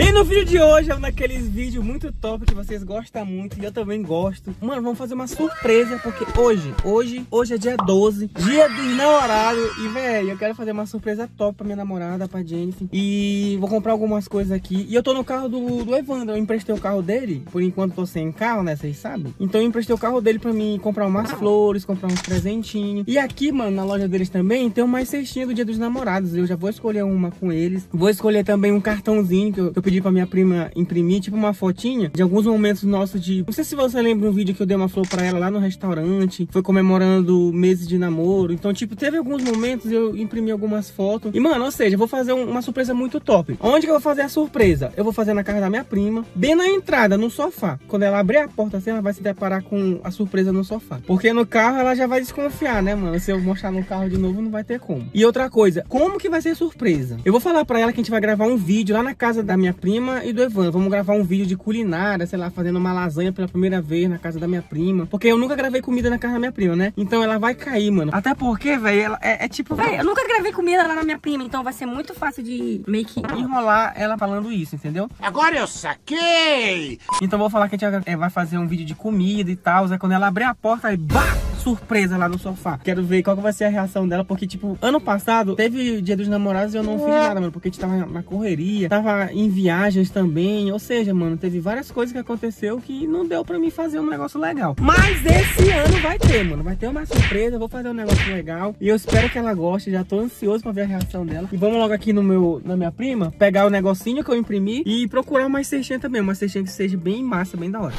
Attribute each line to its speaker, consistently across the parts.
Speaker 1: E no vídeo de hoje é um daqueles vídeos muito top que vocês gostam muito e eu também gosto. Mano, vamos fazer uma surpresa porque hoje, hoje, hoje é dia 12, dia dos namorados. E, velho, eu quero fazer uma surpresa top pra minha namorada, pra Jennifer. E vou comprar algumas coisas aqui. E eu tô no carro do, do Evandro, eu emprestei o carro dele. Por enquanto tô sem carro, né, vocês sabem? Então eu emprestei o carro dele pra mim comprar umas flores, comprar uns presentinhos. E aqui, mano, na loja deles também tem uma cestinha do dia dos namorados. Eu já vou escolher uma com eles. Vou escolher também um cartãozinho que eu, que eu pedi pra minha prima imprimir, tipo uma fotinha de alguns momentos nossos de... Não sei se você lembra um vídeo que eu dei uma flor pra ela lá no restaurante, foi comemorando meses de namoro. Então, tipo, teve alguns momentos eu imprimi algumas fotos. E, mano, ou seja, eu vou fazer um, uma surpresa muito top. Onde que eu vou fazer a surpresa? Eu vou fazer na casa da minha prima, bem na entrada, no sofá. Quando ela abrir a porta assim, ela vai se deparar com a surpresa no sofá. Porque no carro ela já vai desconfiar, né, mano? Se eu mostrar no carro de novo, não vai ter como. E outra coisa, como que vai ser surpresa? Eu vou falar pra ela que a gente vai gravar um vídeo lá na casa da minha prima e do Evan. Vamos gravar um vídeo de culinária, sei lá, fazendo uma lasanha pela primeira vez na casa da minha prima. Porque eu nunca gravei comida na casa da minha prima, né? Então ela vai cair, mano. Até porque, velho, é, é, tipo...
Speaker 2: Véi, eu nunca gravei comida lá na minha prima, então vai ser muito fácil de meio que...
Speaker 1: Enrolar ela falando isso, entendeu?
Speaker 3: Agora eu saquei!
Speaker 1: Então vou falar que a gente vai- é, vai fazer um vídeo de comida e tal. Aí quando ela abrir a porta, aí bah! Surpresa lá no sofá. Quero ver qual que vai ser a reação dela, porque, tipo, ano passado teve dia dos namorados e eu não fiz nada, mano, porque a gente tava na correria, tava em viagens também. Ou seja, mano, teve várias coisas que aconteceu que não deu pra mim fazer um negócio legal. Mas esse ano vai ter, mano. Vai ter uma surpresa, vou fazer um negócio legal. E eu espero que ela goste. Já tô ansioso pra ver a reação dela. E vamos logo aqui no meu, na minha prima, pegar o negocinho que eu imprimi e procurar uma cestinha também. Uma cestinha que seja bem massa, bem da hora.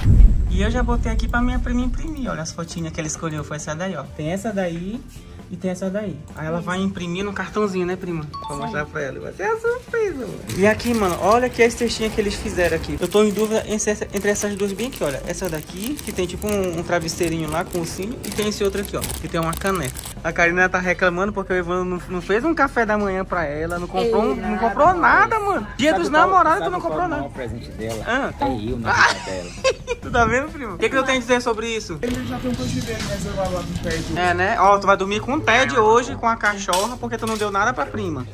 Speaker 1: E eu já botei aqui pra minha prima imprimir. Olha as fotinhas que ela escolheu. Foi essa daí, ó. Tem essa daí e tem essa daí. Aí ela vai imprimir no cartãozinho, né, prima? Vou mostrar pra ela. Vai ser a surpresa, mano. E aqui, mano, olha aqui as cestinhas que eles fizeram aqui. Eu tô em dúvida entre essa- entre essas duas bem aqui, olha. Essa daqui, que tem tipo um, um travesseirinho lá com o ursinho. E tem esse outro aqui, ó. Que tem uma caneca. A Karina tá reclamando porque o Evandro não, não fez um café da manhã pra ela. Não comprou, um- não comprou nada, mano. Dia dos namorados, tu não comprou nada.
Speaker 4: o presente dela?
Speaker 1: Ah.
Speaker 4: É eu vida dela.
Speaker 1: Tu tá vendo, primo? O que, que eu tenho a dizer sobre isso?
Speaker 3: Ele já tem um cotidiano reservado lá pro prédio.
Speaker 1: É, né? Ó, tu vai dormir com o Ted hoje, com a cachorra, porque tu não deu nada pra prima.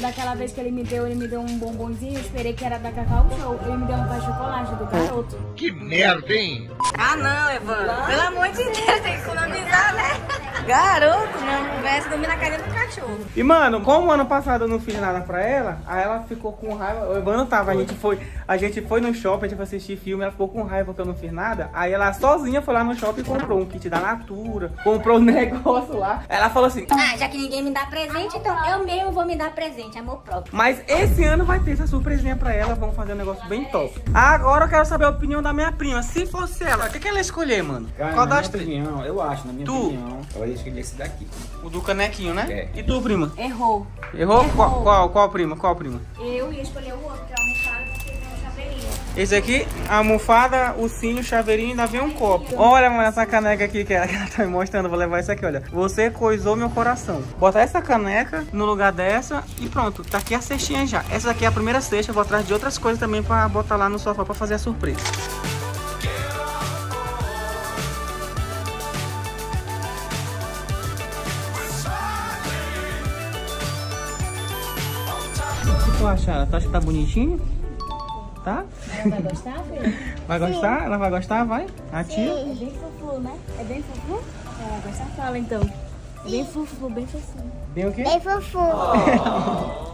Speaker 2: Daquela vez que ele me deu, ele me deu um bombonzinho, eu esperei que era da Cacau Show. Ele me deu um de chocolate do garoto.
Speaker 3: Que merda, hein?
Speaker 2: Ah não, Evandro. Pelo amor de Deus, tem que economizar, né? Garoto, não conversa, dormir na cadeira do cachorro.
Speaker 1: E, mano, como ano passado eu não fiz nada pra ela, aí ela ficou com raiva. O Evandro tava, a gente foi, a gente foi no shopping, a gente foi assistir filme, ela ficou com raiva porque eu não fiz nada. Aí ela sozinha foi lá no shopping e comprou um kit da Natura, comprou um negócio lá. Ela falou assim,
Speaker 2: Ah, já que ninguém me dá presente, então eu mesmo vou me dar presente, amor próprio.
Speaker 1: Mas esse ano vai ter essa surpresinha pra ela. Vamos fazer um negócio bem top. Agora eu quero saber a opinião da minha prima. Se fosse ela, o que, que ela escolher, mano?
Speaker 4: Cara,
Speaker 1: Qual das três?
Speaker 4: opinião, eu acho, na minha
Speaker 1: Tu?
Speaker 4: opinião, eu ia escolher esse daqui.
Speaker 1: O do canequinho, né?
Speaker 4: É.
Speaker 1: E tu, prima?
Speaker 2: Errou.
Speaker 1: Errou?
Speaker 2: Errou.
Speaker 1: Qual, qual, qual prima? Qual prima?
Speaker 2: Eu ia escolher o outro, que é o almofada, porque tem um chaveirinho.
Speaker 1: Esse aqui, a almofada, o cinho, o chaveirinho e ainda vem um copo. Olha, mano, essa caneca aqui que ela, que ela tá me mostrando. Vou levar isso aqui, olha. Você coisou meu coração. Bota essa caneca no lugar dessa e pronto. Tá aqui a cestinha já. Essa daqui é a primeira cesta. Eu vou atrás de outras coisas também pra botar lá no sofá pra fazer a surpresa. O que tu acha? Que tá bonitinho? Tá?
Speaker 2: Ela vai gostar, filho?
Speaker 1: Vai gostar? Ela vai gostar? Vai? A tia?
Speaker 2: É bem fofo, né? É bem fofo? Ela vai gostar, fala então. É bem fofo, bem fofinho.
Speaker 1: Bem o quê?
Speaker 5: Bem fofo.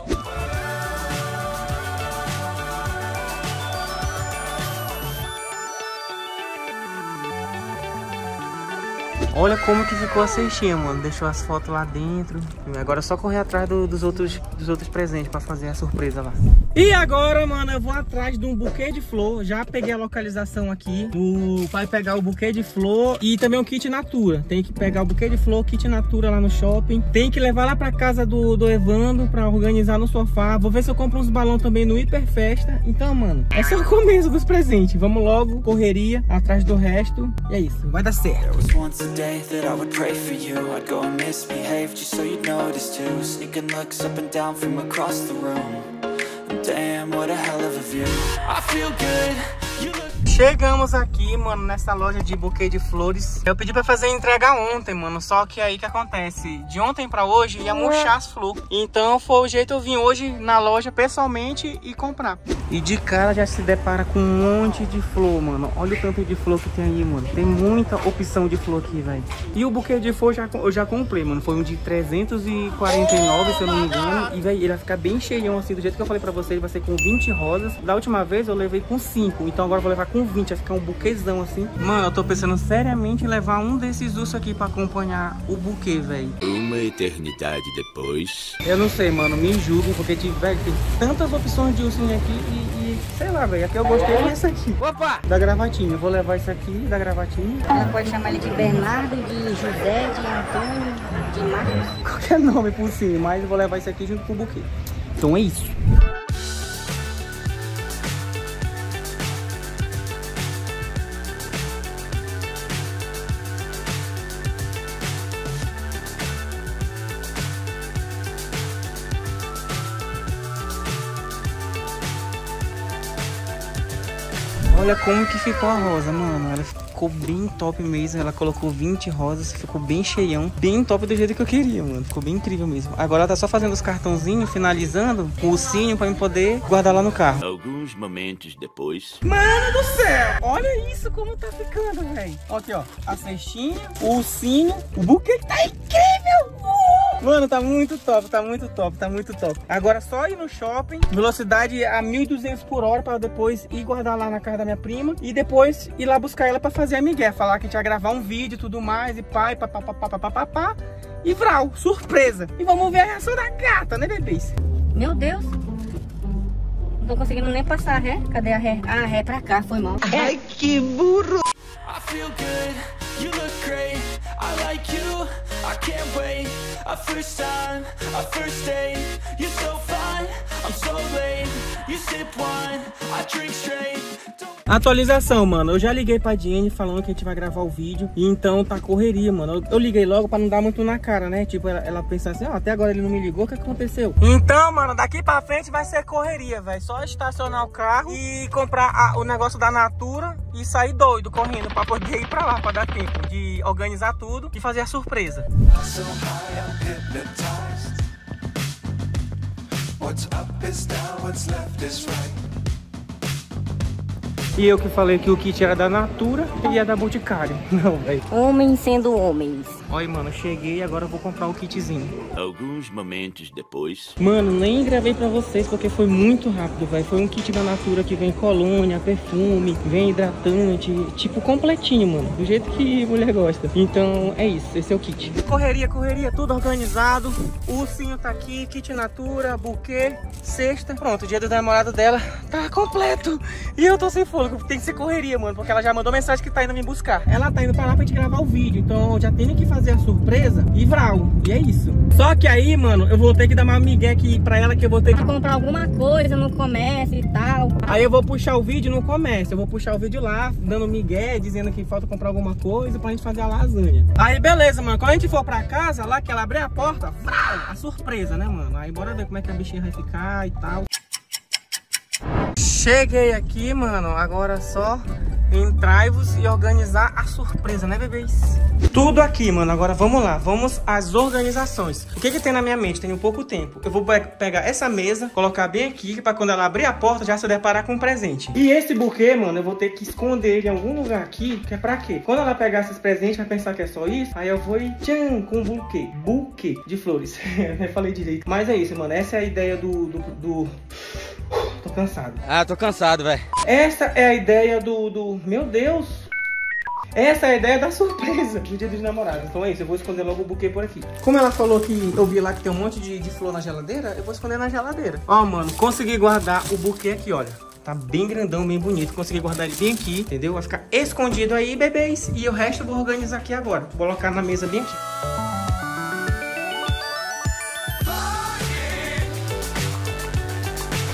Speaker 1: Olha como que ficou a cestinha, mano. Deixou as fotos lá dentro. Agora é só correr atrás do- dos, outros, dos outros presentes pra fazer a surpresa lá. E agora, mano, eu vou atrás de um buquê de flor. Já peguei a localização aqui. O vai pegar o buquê de flor e também um kit Natura. Tem que pegar o buquê de flor, kit Natura lá no shopping. Tem que levar lá pra casa do, do Evandro pra organizar no sofá. Vou ver se eu compro uns balões também no Hiperfesta. Então, mano, é só o começo dos presentes. Vamos logo, correria, atrás do resto. E é isso, vai dar certo.
Speaker 6: That I would pray for you. I'd go and misbehave just so you'd notice too. Sneaking looks up and down from across the room. And damn, what a hell of a view. I feel good,
Speaker 1: Chegamos aqui, mano, nessa loja de buquê de flores. Eu pedi pra fazer entrega ontem, mano. Só que aí que acontece? De ontem pra hoje ia murchar as flores. Então foi o jeito eu vim hoje na loja pessoalmente e comprar. E de cara já se depara com um monte de flor, mano. Olha o tanto de flor que tem aí, mano. Tem muita opção de flor aqui, velho. E o buquê de flor já, eu já comprei, mano. Foi um de 349, se eu não me engano. E, velho, ele vai ficar bem cheião assim. Do jeito que eu falei pra vocês, vai ser com 20 rosas. Da última vez eu levei com 5. Então agora eu vou levar com 20. Vai ficar um buquezão assim. Mano, eu tô pensando seriamente em levar um desses ursos aqui pra acompanhar o buquê, velho.
Speaker 5: Uma eternidade depois.
Speaker 1: Eu não sei, mano. Me julguem, porque, velho, tem tantas opções de ursinho aqui e, e sei lá, velho. Aqui eu gostei dessa aqui.
Speaker 3: Opa!
Speaker 1: Da gravatinha. Eu vou levar isso aqui, da gravatinha.
Speaker 2: Ela pode chamar ele de Bernardo, de José, de Antônio, de Marcos.
Speaker 1: Qualquer nome por cima, mas eu vou levar isso aqui junto com o buquê. Então é isso. Olha como que ficou a rosa, mano. Ela ficou bem top mesmo. Ela colocou 20 rosas, ficou bem cheião. Bem top do jeito que eu queria, mano. Ficou bem incrível mesmo. Agora ela tá só fazendo os cartãozinhos, finalizando com o ursinho pra eu poder guardar lá no carro.
Speaker 5: Alguns momentos depois.
Speaker 1: Mano do céu! Olha isso como tá ficando, velho. Aqui, ó. A cestinha, o ursinho, o buquê tá incrível! Mano, tá muito top, tá muito top, tá muito top. Agora só ir no shopping, velocidade a 1.200 por hora para depois ir guardar lá na casa da minha prima e depois ir lá buscar ela para fazer a migué, falar que a gente vai gravar um vídeo e tudo mais e pai, papapá, e vral, surpresa. E vamos ver a reação da gata, né, bebês?
Speaker 2: Meu Deus. Não tô conseguindo nem passar a ré. Cadê a ré? Ah, a ré pra cá, foi mal.
Speaker 3: Ai, que burro!
Speaker 6: I feel good, you look great. I like you, I can't wait. A first time, a first date. You're so fine, I'm so late. You sip wine, I drink straight. Don't
Speaker 1: Atualização, mano. Eu já liguei pra Jenny falando que a gente vai gravar o vídeo. E então tá correria, mano. Eu, eu liguei logo pra não dar muito na cara, né? Tipo, ela, ela pensa assim, ó, até agora ele não me ligou, o que aconteceu? Então, mano, daqui pra frente vai ser correria, velho. Só estacionar o carro e comprar a- o negócio da Natura e sair doido, correndo, pra poder ir pra lá, pra dar tempo de organizar tudo e fazer a surpresa.
Speaker 6: so high. What's up is down, what's left is right.
Speaker 1: E eu que falei que o kit era da Natura e é da Boticário. Não, velho.
Speaker 2: Homens sendo homens.
Speaker 1: Olha, mano, cheguei e agora eu vou comprar o kitzinho.
Speaker 5: Alguns momentos depois.
Speaker 1: Mano, nem gravei pra vocês porque foi muito rápido, velho. Foi um kit da Natura que vem colônia, perfume, vem hidratante, tipo completinho, mano. Do jeito que mulher gosta. Então é isso, esse é o kit. Correria, correria, tudo organizado. O ursinho tá aqui, kit Natura, buquê, cesta. Pronto, o dia do namorado dela tá completo. E eu tô sem fôlego, tem que ser correria, mano. Porque ela já mandou mensagem que tá indo me buscar. Ela tá indo pra lá pra gente gravar o vídeo. Então já tenho que fazer a surpresa e vral. E é isso. Só que aí, mano, eu vou ter que dar uma migué aqui pra ela que eu vou ter que
Speaker 2: Pra comprar alguma coisa no comércio e tal.
Speaker 1: Aí eu vou puxar o vídeo no comércio, eu vou puxar o vídeo lá, dando migué, dizendo que falta comprar alguma coisa pra gente fazer a lasanha. Aí beleza, mano, quando a gente for pra casa, lá que ela abrir a porta, vrau, a surpresa, né, mano? Aí bora ver como é que a bichinha vai ficar e tal. Cheguei aqui, mano, agora só entrai-vos e organizar a surpresa, né, bebês? Tudo aqui, mano, agora vamos lá, vamos às organizações. O que que tem na minha mente? Tenho pouco tempo. Eu vou pe- pegar essa mesa, colocar bem aqui, pra quando ela abrir a porta, já se deparar com um presente. E esse buquê, mano, eu vou ter que esconder ele em algum lugar aqui, que é pra quê? Quando ela pegar esses presentes, vai pensar que é só isso, aí eu vou e tchan, com um buquê. Buquê de flores. Eu falei direito. Mas é isso, mano, essa é a ideia do... do, do... Tô cansado.
Speaker 3: Ah, tô cansado, velho.
Speaker 1: Essa é a ideia do, do. Meu Deus! Essa é a ideia da surpresa do dia dos namorados. Então é isso, eu vou esconder logo o buquê por aqui. Como ela falou que eu vi lá que tem um monte de, de flor na geladeira, eu vou esconder na geladeira. Ó, mano, consegui guardar o buquê aqui, olha. Tá bem grandão, bem bonito. Consegui guardar ele bem aqui, entendeu? Vai ficar escondido aí, bebês. E o resto eu vou organizar aqui agora. Vou colocar na mesa bem aqui.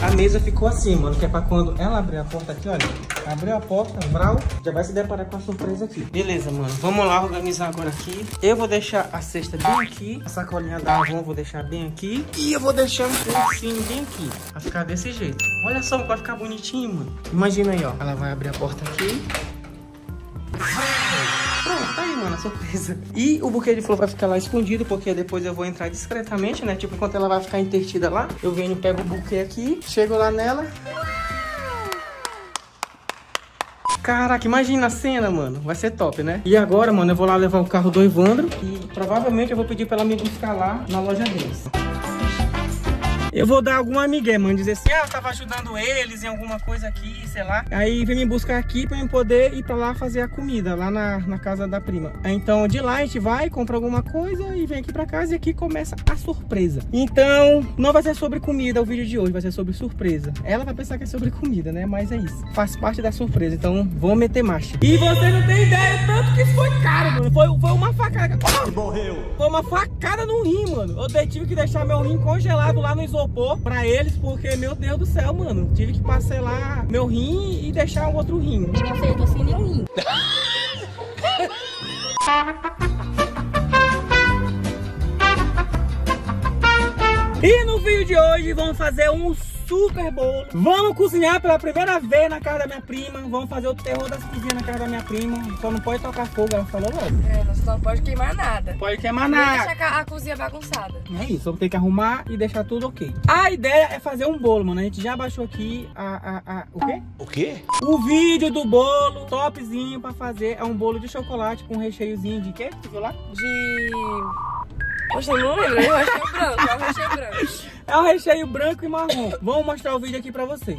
Speaker 1: A mesa ficou assim, mano. Que é pra quando ela abrir a porta aqui, olha. Abriu a porta, brau, já vai se deparar com a surpresa aqui. Beleza, mano. Vamos lá organizar agora aqui. Eu vou deixar a cesta bem aqui. A sacolinha da Avon vou deixar bem aqui. E eu vou deixar um pedacinho bem aqui. Vai ficar desse jeito. Olha só, vai ficar bonitinho, mano. Imagina aí, ó. Ela vai abrir a porta aqui. Pronto, tá aí, mano, a surpresa. E o buquê de flor vai ficar lá escondido, porque depois eu vou entrar discretamente, né? Tipo, enquanto ela vai ficar intertida lá, eu venho, pego o buquê aqui, chego lá nela. Caraca, imagina a cena, mano. Vai ser top, né? E agora, mano, eu vou lá levar o carro do Evandro e provavelmente eu vou pedir pra ela me buscar lá na loja deles. Eu vou dar alguma migué, mano. Dizer assim, ah, eu tava ajudando eles em alguma coisa aqui, sei lá. Aí vem me buscar aqui pra eu poder ir pra lá fazer a comida, lá na, na casa da prima. Então, de lá a gente vai, compra alguma coisa e vem aqui pra casa e aqui começa a surpresa. Então, não vai ser sobre comida o vídeo de hoje, vai ser sobre surpresa. Ela vai pensar que é sobre comida, né? Mas é isso. Faz parte da surpresa. Então, vamos meter marcha. E você não tem ideia tanto que isso foi caro, mano. Foi, foi uma facada. Oh! Morreu. Foi uma facada no rim, mano. Eu tive que deixar meu rim congelado lá no isopor isopor pra eles, porque, meu Deus do céu, mano, tive que parcelar meu rim e deixar um outro rim.
Speaker 2: Tô sem nenhum rim.
Speaker 1: E no vídeo de hoje vamos fazer um super bolo. Vamos cozinhar pela primeira vez na casa da minha prima. Vamos fazer o terror das cozinhas na casa da minha prima. Só não pode tocar fogo, ela falou logo.
Speaker 2: É, você não pode queimar nada.
Speaker 1: Pode queimar
Speaker 2: Nem
Speaker 1: nada.
Speaker 2: deixar a cozinha bagunçada.
Speaker 1: É isso, vamos ter que arrumar e deixar tudo ok. A ideia é fazer um bolo, mano. A gente já baixou aqui a... a, a o quê?
Speaker 5: O quê?
Speaker 1: O vídeo do bolo, topzinho pra fazer. É um bolo de chocolate com recheiozinho de quê? Tu viu lá?
Speaker 2: De... Poxa, não lembro. Eu achei branco, eu achei branco.
Speaker 1: É um recheio branco e marrom. Vamos mostrar o vídeo aqui pra vocês.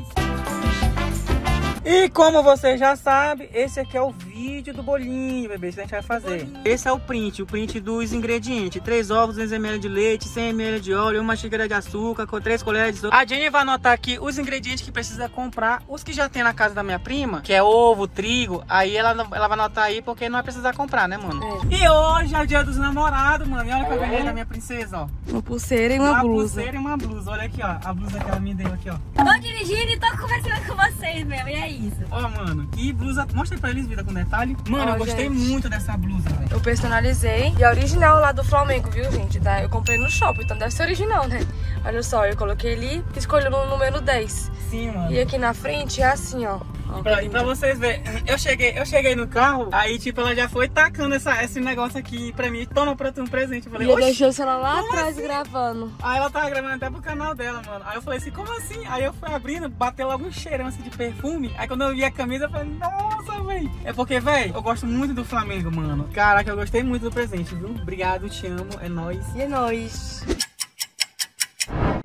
Speaker 1: E como você já sabe, esse aqui é o vídeo do bolinho, bebê, que a gente vai fazer. Esse é o print, o print dos ingredientes. 3 ovos, 200 ml de leite, 100 ml de óleo, uma xícara de açúcar, com 3 colheres de sopa. A Jenny vai anotar aqui os ingredientes que precisa comprar, os que já tem na casa da minha prima, que é ovo, trigo. Aí ela, ela vai anotar aí, porque não vai precisar comprar, né, mano? E hoje é o dia dos namorados, mano. E olha que eu ganhei da minha princesa, ó.
Speaker 2: Uma pulseira e uma, blusa.
Speaker 1: pulseira e uma blusa. Olha aqui, ó. A blusa que ela me deu aqui, ó.
Speaker 2: Tô dirigindo e tô conversando com vocês mesmo, e é isso.
Speaker 1: Ó, mano, que blusa. Mostra aí pra eles, vida, com detalhe. Mano,
Speaker 2: Ó,
Speaker 1: eu gostei
Speaker 2: gente.
Speaker 1: muito dessa blusa, velho.
Speaker 2: Eu personalizei e é original lá do Flamengo, viu, gente? Tá? Eu comprei no shopping, então deve ser original, né? Olha só, eu coloquei ali, escolhi no número 10.
Speaker 1: Sim, mano.
Speaker 2: E aqui na frente é assim, ó.
Speaker 1: Pra, pra vocês verem, eu cheguei, eu cheguei no carro, aí tipo, ela já foi tacando essa, esse negócio aqui pra mim, toma pra tu um presente. Eu falei,
Speaker 2: E eu deixei o celular lá atrás
Speaker 1: assim?
Speaker 2: gravando.
Speaker 1: Aí ela tava gravando até pro canal dela, mano. Aí eu falei assim, como assim? Aí eu fui abrindo, bateu logo um cheirão assim de perfume. Aí quando eu vi a camisa, eu falei, nossa, velho. É porque, velho, eu gosto muito do Flamengo, mano. Caraca, eu gostei muito do presente, viu? Obrigado, te amo, é nóis.
Speaker 2: E é nóis.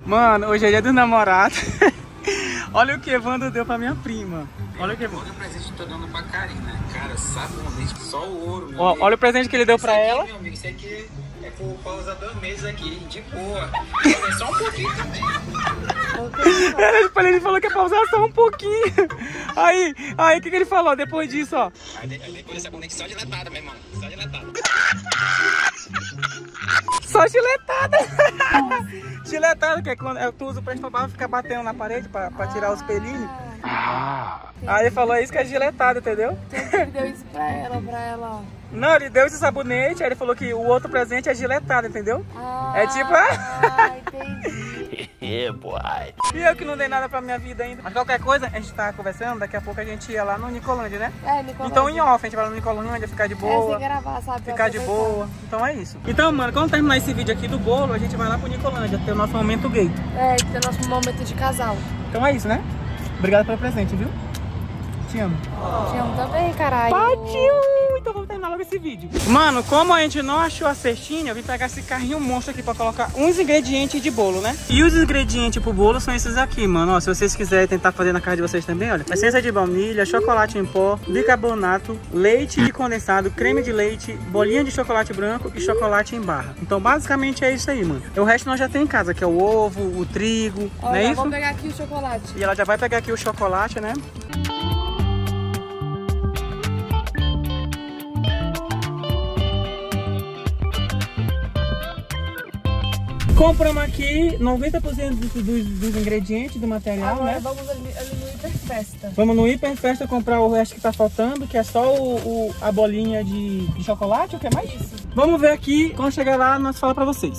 Speaker 1: Mano, hoje é dia dos namorados. Olha o que Evandro deu pra minha prima. Olha o que Evandro.
Speaker 4: Olha o presente que eu tô dando pra Karina. Cara, sabonete, só o ouro,
Speaker 1: Ó, olha o presente que ele deu pra
Speaker 4: Isso aqui,
Speaker 1: ela.
Speaker 4: Meu amigo, isso aqui é pra usar dois meses aqui, de boa. É só um pouquinho também.
Speaker 1: Ele, falou que é pra usar só um pouquinho. Aí, aí, o que, que ele falou depois disso, ó?
Speaker 4: Aí de- aí depois esse sabonete só dilatada, meu irmão. Só dilatada.
Speaker 1: Só giletada. giletada, que é quando é, tu usa pra escovar, ficar batendo na parede pra, pra tirar os pelinhos. Aí ele falou isso que é giletada, entendeu?
Speaker 2: Ele deu isso pra ela, pra ela, ó.
Speaker 1: Não, ele deu esse sabonete, aí ele falou que o outro presente é giletada, entendeu?
Speaker 2: Ah,
Speaker 1: É tipo-
Speaker 2: Ah, entendi.
Speaker 1: E eu que não dei nada pra minha vida ainda. Mas qualquer coisa, a gente tá conversando, daqui a pouco a gente ia lá no Nicolândia, né?
Speaker 2: É, Nicolás.
Speaker 1: Então em off, a gente vai lá no Nicolândia, ficar de
Speaker 2: É,
Speaker 1: boa.
Speaker 2: sem gravar, sabe?
Speaker 1: Ficar de boa. Então é isso. Então, mano, quando terminar esse vídeo aqui do bolo, a gente vai lá pro Nicolândia, ter o nosso momento gay.
Speaker 2: É, que tem nosso momento de casal.
Speaker 1: Então é isso, né? Obrigado pelo presente, viu? Te amo.
Speaker 2: Te amo também, caralho.
Speaker 1: Partiu! Logo esse vídeo. Mano, como a gente não achou a cestinha, eu vim pegar esse carrinho monstro aqui pra colocar uns ingredientes de bolo, né? E os ingredientes pro bolo são esses aqui, mano. Ó, se vocês quiserem tentar fazer na casa de vocês também, olha. Essência de baunilha, chocolate em pó, bicarbonato, leite condensado, creme de leite, bolinha de chocolate branco e chocolate em barra. Então basicamente é isso aí, mano. O resto nós já tem em casa, que é o ovo, o trigo, não
Speaker 2: Olha,
Speaker 1: é isso?
Speaker 2: vamos pegar aqui o chocolate.
Speaker 1: E ela já vai pegar aqui o chocolate, né? Compramos aqui 90% dos, dos, dos ingredientes do material,
Speaker 2: Agora
Speaker 1: né?
Speaker 2: vamos ali, ali no Hiperfesta.
Speaker 1: Vamos no Hiperfesta comprar o resto que tá faltando, que é só o, o- a bolinha de, de chocolate, o que mais? Vamos ver aqui, quando chegar lá, nós fala pra vocês.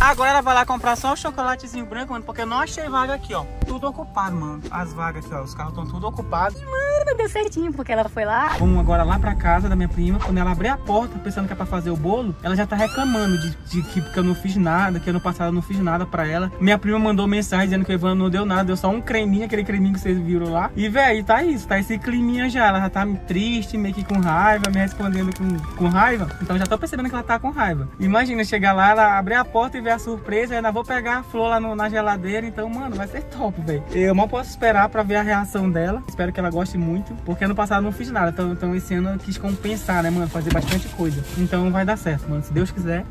Speaker 1: Agora ela vai lá comprar só o chocolatezinho branco, mano, porque eu não achei vaga aqui, ó. Tudo ocupado, mano. As vagas aqui, ó. Os carros estão tudo ocupados.
Speaker 7: Não deu certinho, porque ela foi lá.
Speaker 1: Vamos agora lá pra casa da minha prima. Quando ela abrir a porta, pensando que é pra fazer o bolo, ela já tá reclamando de, de que, que eu não fiz nada, que ano passado eu não fiz nada pra ela. Minha prima mandou mensagem dizendo que o Evandro não deu nada, deu só um creminho, aquele creminho que vocês viram lá. E, velho, tá isso, tá esse climinha já. Ela já tá triste, meio que com raiva, me respondendo com, com raiva. Então já tô percebendo que ela tá com raiva. Imagina chegar lá, ela abrir a porta e ver a surpresa, ainda vou pegar a flor lá no- na geladeira. Então, mano, vai ser top, velho. Eu mal posso esperar pra ver a reação dela. Espero que ela goste muito, porque ano passado eu não fiz nada. Então, então esse ano eu quis compensar, né, mano? Fazer bastante coisa. Então vai dar certo, mano. Se Deus quiser.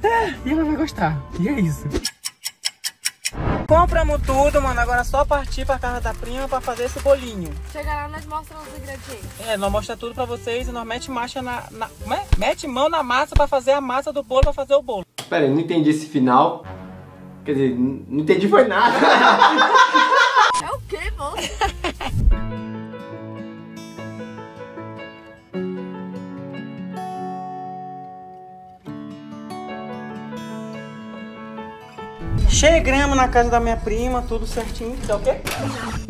Speaker 1: E ela vai gostar. E é isso. Compramos tudo, mano. Agora é só partir pra casa da prima pra fazer esse bolinho.
Speaker 2: Chegar lá, nós mostramos os ingredientes.
Speaker 1: É, nós mostramos tudo pra vocês e nós mete marcha na, na como é? Mete mão na massa pra fazer a massa do bolo pra fazer o bolo.
Speaker 8: Pera aí, não entendi esse final. Quer dizer, não entendi foi nada.
Speaker 1: Chegamos na casa da minha prima, tudo certinho, tá ok?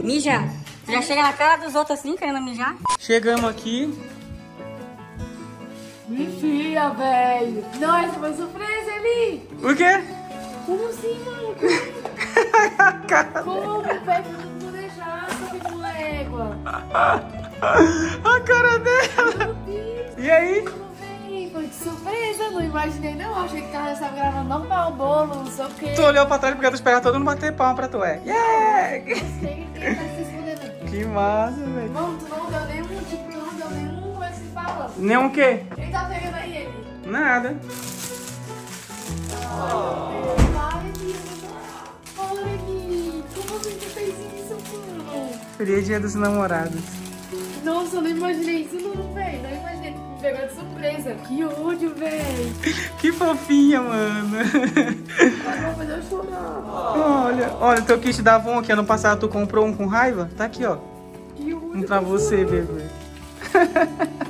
Speaker 7: Mijar. Já chega na cara dos outros assim, querendo mijar?
Speaker 1: Chegamos aqui.
Speaker 2: Mentira, velho. Não, essa foi surpresa ali.
Speaker 1: O quê?
Speaker 2: Como assim, mano? Como, velho? Não planejar, sabe de égua.
Speaker 1: A cara dela! E aí?
Speaker 2: De surpresa, não imaginei não. Achei que tava estava gravando normal, bolo, não sei o quê.
Speaker 1: Tu olhou pra trás porque tu esperava todo mundo bater palma pra tu, é? Yeah!
Speaker 2: Sei que tá se escondendo.
Speaker 1: Que massa, velho.
Speaker 2: Mano, tu não deu nenhum, tipo, não deu nenhum, como é que se fala?
Speaker 1: Nem um quê?
Speaker 2: Quem tá pegando aí ele?
Speaker 1: Nada.
Speaker 2: Mano?
Speaker 1: Feliz dia dos namorados.
Speaker 2: Nossa, eu não imaginei isso não, velho. Não imaginei. Pegou de surpresa. Que ódio, velho.
Speaker 1: Que fofinha, mano.
Speaker 2: Ai, vai fazer eu chorar.
Speaker 1: Olha, olha, teu kit da Avon que ano passado tu comprou um com raiva. Tá aqui, ó.
Speaker 2: Que ódio.
Speaker 1: Um pra você, bebê.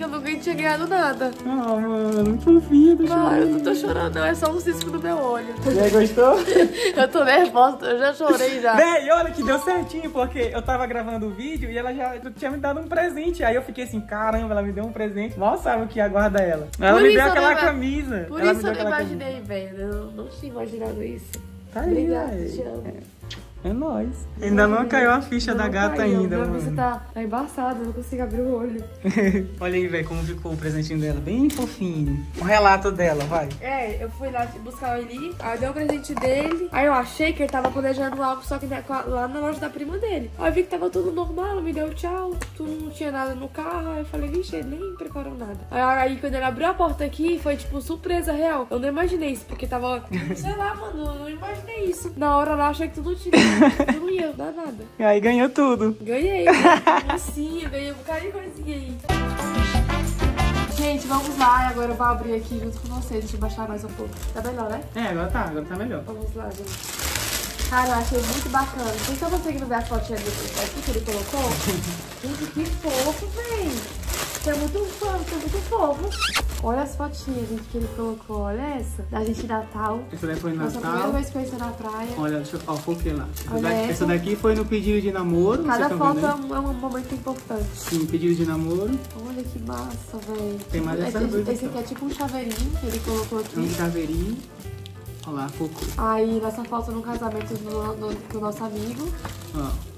Speaker 2: que eu não ganhei, tinha ganhado nada.
Speaker 1: Ah, mano, que fofinha, tô
Speaker 2: Cara, eu
Speaker 1: chorando.
Speaker 2: não tô chorando, não. É só um cisco no meu olho.
Speaker 1: E aí, gostou?
Speaker 2: Eu tô nervosa, eu já chorei já.
Speaker 1: Véi, olha que deu certinho, porque eu tava gravando o vídeo e ela já tinha me dado um presente. Aí eu fiquei assim, caramba, ela me deu um presente. Mal sabe o que aguarda ela. Ela
Speaker 2: Por
Speaker 1: me deu
Speaker 2: eu
Speaker 1: aquela
Speaker 2: não
Speaker 1: camisa.
Speaker 2: Por
Speaker 1: ela
Speaker 2: isso eu não imaginei, velho. Eu não tinha imaginado isso.
Speaker 1: Tá aí,
Speaker 2: Obrigada, te amo.
Speaker 1: É nóis. Ainda não caiu a ficha da gata
Speaker 2: caiu,
Speaker 1: ainda, mano.
Speaker 2: vista tá, tá embaçada, eu não consigo abrir o olho.
Speaker 1: Olha aí, velho, como ficou o presentinho dela. Bem fofinho. O relato dela, vai.
Speaker 2: É, eu fui lá buscar ele, aí eu dei o presente dele. Aí eu achei que ele tava planejando algo, só que lá na loja da prima dele. Aí eu vi que tava tudo normal, me deu tchau, tudo não tinha nada no carro. Aí eu falei, vixe, ele nem preparou nada. Aí, aí quando ele abriu a porta aqui, foi tipo surpresa real. Eu não imaginei isso, porque tava, sei lá, mano, eu não imaginei isso. Na hora lá, achei que tudo tinha, não ia dar nada.
Speaker 1: E aí ganhou tudo.
Speaker 2: Ganhei, mocinha, ganhei um bocado de coisinha aí. Gente, vamos lá. Agora eu vou abrir aqui junto com vocês. Deixa eu baixar mais um pouco. Tá melhor, né?
Speaker 1: É, agora tá, agora tá melhor.
Speaker 2: Vamos lá, gente. Cara, achei muito bacana. Vocês estão conseguindo ver a fotinha dele aqui que ele colocou? Gente, que fofo, véi. Você é muito fofo, você é muito fofo. Olha as fotinhas, gente, que ele colocou. Olha essa. Da gente de Natal.
Speaker 1: Essa daí foi no
Speaker 2: Nossa, a primeira
Speaker 1: Natal.
Speaker 2: vez que eu na praia.
Speaker 1: Olha, deixa eu. Ó, foquei lá. Essa, daqui,
Speaker 2: essa.
Speaker 1: essa daqui foi no pedido de namoro.
Speaker 2: Cada foto é um, é um momento importante.
Speaker 1: Sim, pedido de namoro.
Speaker 2: Olha que massa, velho.
Speaker 1: Tem mais
Speaker 2: esse,
Speaker 1: essas duas
Speaker 2: esse
Speaker 1: aqui,
Speaker 2: é tipo um chaveirinho que ele colocou
Speaker 1: Um
Speaker 2: aqui.
Speaker 1: chaveirinho. Olha lá, focou.
Speaker 2: Aí nessa foto no casamento do, do- do nosso amigo.
Speaker 1: Ó.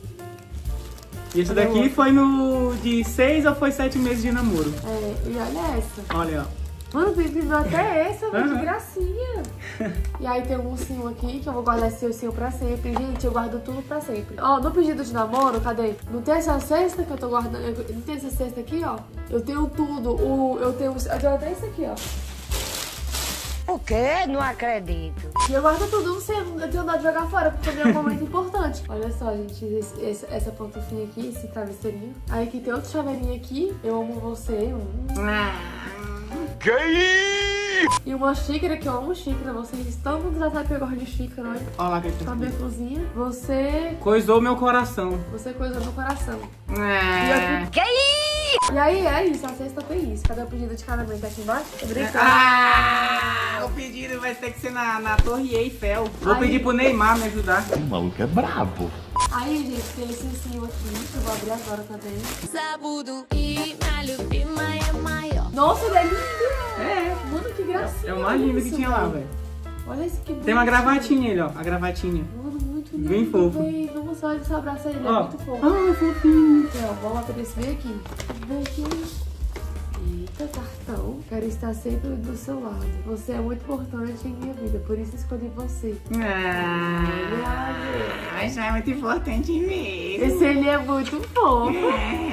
Speaker 1: E esse daqui foi no. de seis ou foi sete meses de namoro.
Speaker 2: É, e olha essa.
Speaker 1: Olha, ó.
Speaker 2: Mano, tem vindo até essa, velho, que
Speaker 1: Aham.
Speaker 2: gracinha. E aí tem um ursinho aqui que eu vou guardar esse ursinho pra sempre. Gente, eu guardo tudo pra sempre. Ó, no pedido de namoro, cadê? Não tem essa cesta que eu tô guardando. Não tem essa cesta aqui, ó. Eu tenho tudo. O, eu tenho. Eu tenho até isso aqui, ó.
Speaker 9: O quê? Não acredito.
Speaker 2: E eu guardo tudo, não sei, eu tenho dado de jogar fora, porque também é um momento importante. Olha só, gente, esse- esse- essa pantufinha aqui, esse travesseirinho. Aí aqui tem outro chaveirinho aqui, eu amo você. hum. E uma xícara, que eu amo xícara, vocês, mundo já sabe que eu gosto de xícara, olha.
Speaker 1: Olha lá que
Speaker 2: Tá minha cozinha. Você,
Speaker 1: Coisou meu coração.
Speaker 2: você coisou meu coração.
Speaker 1: É.
Speaker 2: E aí, é isso, a sexta tem isso. Cadê o pedido de casamento aqui embaixo? Tô brincando.
Speaker 1: Ah, o pedido vai ter que ser na, na Torre Eiffel. Vou
Speaker 2: Aí.
Speaker 1: pedir pro Neymar me ajudar.
Speaker 5: O maluco é brabo.
Speaker 2: Aí, gente, tem esse ursinho aqui, que eu vou abrir agora também. Nossa, ele é lindo!
Speaker 1: É,
Speaker 2: Mano, que gracinha.
Speaker 1: é o mais lindo que tinha lá,
Speaker 2: velho. Olha esse que
Speaker 1: Tem uma gravatinha ali, ó. A gravatinha. Bem fofo.
Speaker 2: véi. Vamos só esse abraço aí, ele é
Speaker 1: Ó.
Speaker 2: muito fofo.
Speaker 1: Ah, fofinho.
Speaker 2: Aqui, ó, vamos abrir esse bem aqui. Bem aqui. Eita, cartão. Quero estar sempre do seu lado. Você é muito importante em minha vida, por isso escolhi você.
Speaker 1: Ah, mas já é muito importante mesmo.
Speaker 2: Esse ele é muito fofo.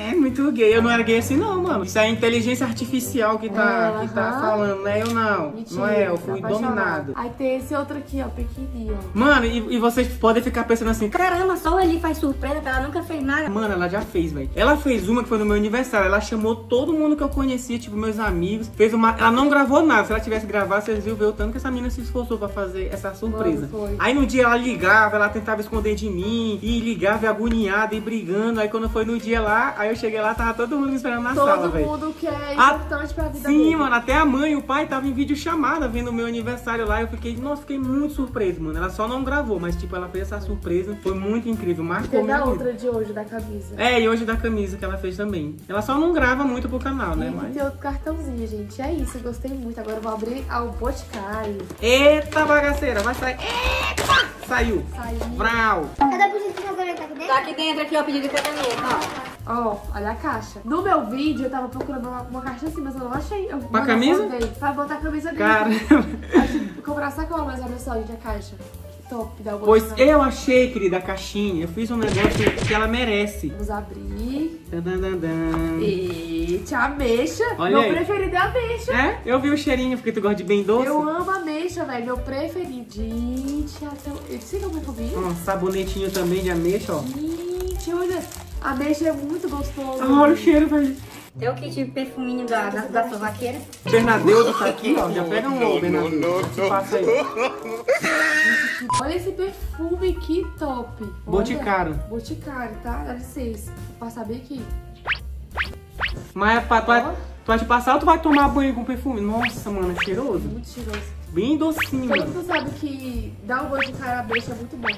Speaker 1: É, muito gay. Eu não era gay assim, não, mano. Isso é a inteligência artificial que tá,
Speaker 2: É,
Speaker 1: que tá
Speaker 2: aham.
Speaker 1: falando, né? Eu não.
Speaker 2: Mentira,
Speaker 1: não é, eu
Speaker 2: tá
Speaker 1: fui
Speaker 2: apaixonado.
Speaker 1: dominado.
Speaker 2: Aí tem esse outro aqui, ó, pequenininho, ó.
Speaker 1: Mano, e, e vocês podem ficar pensando assim,
Speaker 7: Caramba, só ali faz surpresa, ela nunca fez nada.
Speaker 1: Mano, ela já fez, velho. Ela fez uma que foi no meu aniversário. Ela chamou todo mundo que eu conhecia, tipo, meus amigos. Fez uma. Ela não gravou nada. Se ela tivesse gravado, vocês viram ver o tanto que essa menina se esforçou pra fazer essa surpresa.
Speaker 2: Mano.
Speaker 1: Aí no dia ela ligava, ela tentava esconder de mim. E ligava e agoniada e brigando. Aí quando foi no dia lá, aí eu cheguei lá, tava todo mundo me esperando na sala,
Speaker 2: Todo mundo que é importante pra vida
Speaker 1: Sim,
Speaker 2: dele.
Speaker 1: mano, até a mãe e o pai tava em vídeo chamada vendo o meu aniversário lá. Eu fiquei, nossa, fiquei muito surpreso, mano. Ela só não gravou, mas tipo, ela fez essa surpresa. Foi muito incrível, marcou
Speaker 2: Teve
Speaker 1: minha
Speaker 2: a
Speaker 1: vida.
Speaker 2: outra de hoje, da camisa.
Speaker 1: É, e hoje da camisa que ela fez também. Ela só não grava muito pro canal, né?
Speaker 2: E
Speaker 1: Mas.
Speaker 2: tem outro cartãozinho, gente. É isso, eu gostei muito. Agora eu vou abrir ao Boticário.
Speaker 1: Eita bagaceira, vai sair. Eita! Saiu.
Speaker 2: Saiu.
Speaker 1: Vrau.
Speaker 9: Cadê o pedido de casamento aqui dentro?
Speaker 7: Tá aqui dentro, aqui, ó, pedido de casamento, ó.
Speaker 2: Ó, olha a caixa. No meu vídeo, eu tava procurando uma, uma caixa assim, mas eu não achei. Eu,
Speaker 1: Uma
Speaker 2: eu
Speaker 1: camisa?
Speaker 2: Botei, pra botar a camisa dentro.
Speaker 1: Caramba.
Speaker 2: Tipo, comprar sacola, mas olha só, gente, a caixa. Que top, o
Speaker 1: Pois eu achei, querida, a caixinha. Eu fiz um negócio que ela merece.
Speaker 2: Vamos abrir.
Speaker 1: Dan.
Speaker 2: Eita, ameixa.
Speaker 1: Olha
Speaker 2: meu
Speaker 1: aí.
Speaker 2: preferido é ameixa.
Speaker 1: É, eu vi o cheirinho, porque tu gosta de bem doce.
Speaker 2: Eu amo ameixa, velho. Meu preferido. Gente, até... Esse aqui é o meu fofinho?
Speaker 1: Ó, sabonetinho também de ameixa, ó.
Speaker 2: Gente, olha. Ameixa é muito gostoso.
Speaker 1: Ah, olha o cheiro, velho.
Speaker 7: Tem o kit perfuminho da, da, da sua vaqueira.
Speaker 1: Bernadeudo tá aqui, ó. Já pega um Bernadeudo. Passa aí.
Speaker 2: Olha esse perfume, que top. Olha.
Speaker 1: Boticário.
Speaker 2: Boticário, tá? Dá licença. Vou passar bem aqui.
Speaker 1: Mas é pra, tu, vai, tu vai te passar ou tu vai tomar banho com perfume? Nossa, mano, é cheiroso.
Speaker 2: Muito cheiroso.
Speaker 1: Bem docinho,
Speaker 2: Todo
Speaker 1: mano.
Speaker 2: mundo sabe que dar um boticário à ameixa é muito bom.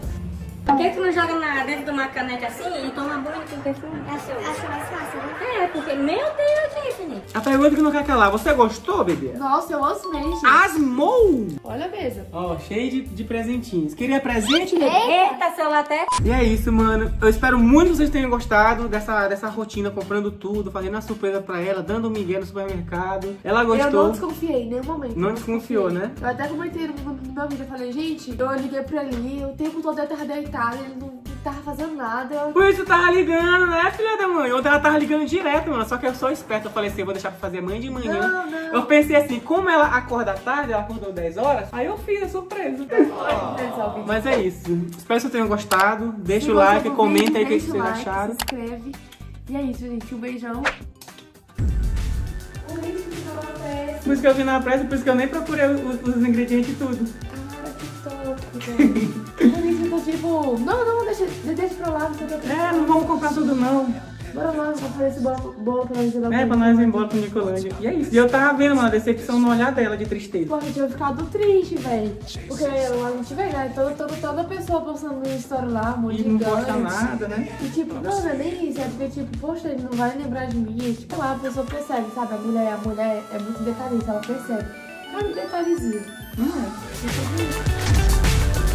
Speaker 7: Por que tu não joga na, dentro de uma caneta assim e toma banho com perfume?
Speaker 9: Acho, acho mais fácil, né?
Speaker 7: É, porque, meu Deus, Tiffany.
Speaker 1: A pergunta que não quer calar. Você gostou, bebê?
Speaker 2: Nossa, eu amei, gente.
Speaker 1: Asmou!
Speaker 2: Olha a mesa.
Speaker 1: Ó, cheio de, de presentinhos. Queria presente, bebê?
Speaker 7: Eita, celular até.
Speaker 1: E é isso, mano. Eu espero muito que vocês tenham gostado dessa, dessa rotina, comprando tudo, fazendo uma surpresa pra ela, dando um migué no supermercado. Ela
Speaker 2: Eu não
Speaker 1: gostou.
Speaker 2: desconfiei em nenhum momento.
Speaker 1: Não
Speaker 2: Eu
Speaker 1: desconfiou,
Speaker 2: desconfiei.
Speaker 1: né?
Speaker 2: Eu até comentei no, meu vídeo, eu falei, gente, eu liguei pra ele, o tempo todo ele tava deitado, ele não tava fazendo nada.
Speaker 1: Por isso tava ligando, né, filha da mãe? Ontem ela tava ligando direto, mano. Só que eu sou esperta. Eu falei assim, eu vou deixar pra fazer amanhã de manhã.
Speaker 2: Não, não.
Speaker 1: Eu pensei assim, como ela acorda tarde, ela acordou 10 horas, aí eu fiz a surpresa. Mas é isso. Espero que vocês tenham gostado. Deixa
Speaker 2: Se
Speaker 1: o like,
Speaker 2: do
Speaker 1: comenta
Speaker 2: vídeo,
Speaker 1: aí o que vocês
Speaker 2: like,
Speaker 1: acharam.
Speaker 2: Se inscreve. E é isso, gente. Um beijão. O link que na testa.
Speaker 1: Por isso que eu vi na pressa, por isso que eu nem procurei os, os ingredientes e tudo.
Speaker 2: Cara, que top, velho. tipo, não, não, deixa, deixa pra lá, não sei o que.
Speaker 1: É, não vamos comprar tudo não.
Speaker 2: Bora lá, vou fazer esse bolo, bolo pra nós ir lá
Speaker 1: É, pra nós ir embora pro Nicolândia. E é isso. E eu tava vendo, mano, a decepção no olhar dela de tristeza.
Speaker 2: Pô, a gente vai ficar do triste, velho. Porque lá a gente vê, né? Toda, toda, toda pessoa postando no story lá, um monte
Speaker 1: E
Speaker 2: de
Speaker 1: não posta nada, né?
Speaker 2: E tipo, não, não é nem isso, é porque tipo, poxa, ele não vai lembrar de mim. E, tipo, lá a pessoa percebe, sabe? A mulher, a mulher é muito detalhista, ela percebe. Cada detalhezinho.
Speaker 1: Hum,
Speaker 2: Tipo,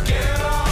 Speaker 6: Get off